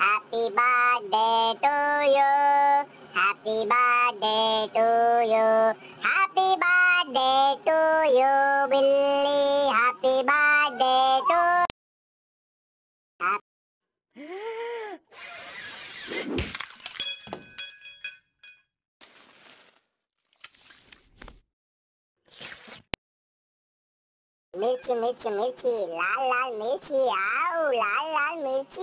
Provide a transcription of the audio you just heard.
Happy birthday to you. Happy birthday to you. Happy birthday to you, Billy. Happy birthday to मिर्ची मिर्ची मिर्ची लाल लाल मिर्ची आओ लाल लाल मिर्ची